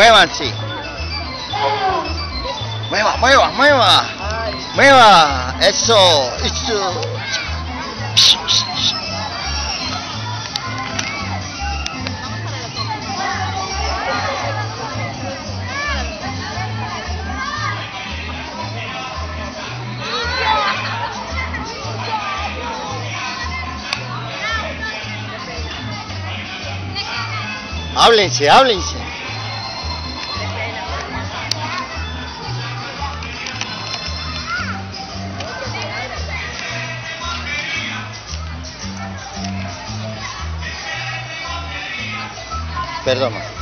Muévanse. Mueva, mueva, mueva. Mueva. Eso, eso. Háblense, háblense. Perdón.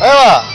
Ma. Mueva.